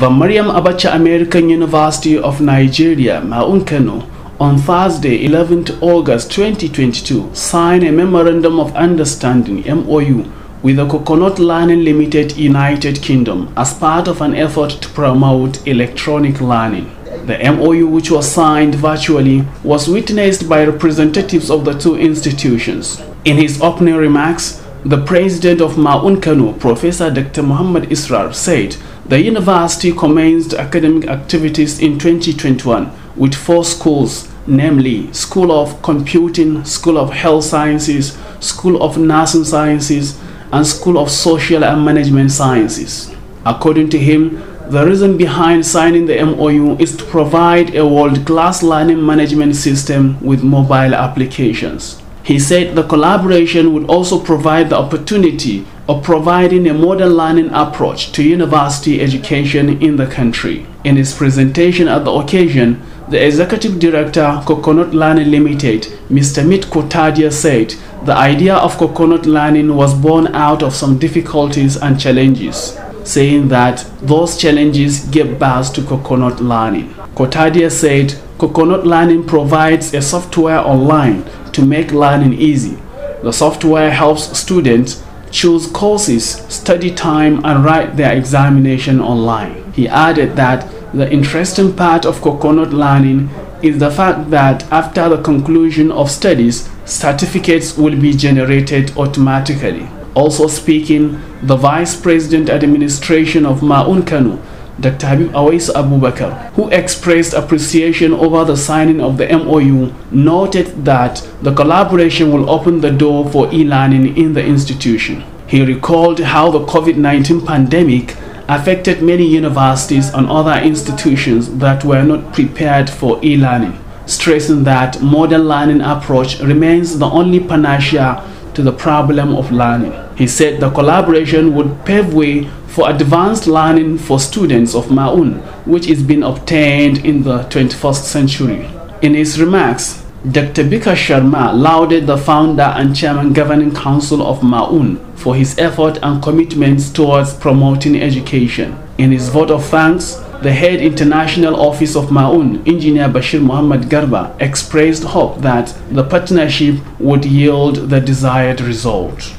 The Maryam Abacha American University of Nigeria, Kano, on Thursday, 11th August 2022, signed a Memorandum of Understanding MOU with the Coconut Learning Limited United Kingdom as part of an effort to promote electronic learning. The MOU, which was signed virtually, was witnessed by representatives of the two institutions. In his opening remarks, the president of MAAUN Kano, Professor Dr. Mohammad Israr, said the university commenced academic activities in 2021 with four schools, namely School of Computing, School of Health Sciences, School of Nursing Sciences, and School of Social and Management Sciences. According to him, the reason behind signing the MOU is to provide a world-class learning management system with mobile applications. He said the collaboration would also provide the opportunity of providing a modern learning approach to university education in the country. In his presentation at the occasion, the Executive Director, Coconut Learning Limited, Mr. Meet Kotadia said the idea of coconut learning was born out of some difficulties and challenges, saying that those challenges gave birth to coconut learning. Kotadia said coconut learning provides a software online to make learning easy. The software helps students choose courses, study time, and write their examination online. He added that the interesting part of coconut learning is the fact that after the conclusion of studies, certificates will be generated automatically. Also speaking, the Vice President Administration of MAAUN Kano Dr. Habib Awais Abubakar, who expressed appreciation over the signing of the MOU, noted that the collaboration will open the door for e-learning in the institution. He recalled how the COVID-19 pandemic affected many universities and other institutions that were not prepared for e-learning, stressing that modern learning approach remains the only panacea to the problem of learning. He said the collaboration would pave way for advanced learning for students of MAAUN, which is being obtained in the 21st century. In his remarks, Dr. Bika Sharma lauded the founder and chairman governing council of MAAUN for his effort and commitments towards promoting education. In his vote of thanks, the head international office of MAAUN, engineer Bashir Muhammad Garba, expressed hope that the partnership would yield the desired result.